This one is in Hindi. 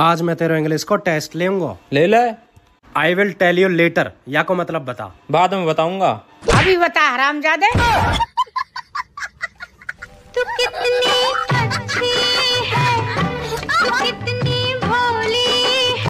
आज मैं तेरे इंग्लिश को टेस्ट लेंगे ले ले। I will tell you later या को मतलब बता। बाद में बताऊँगा। अभी बता हराम जादे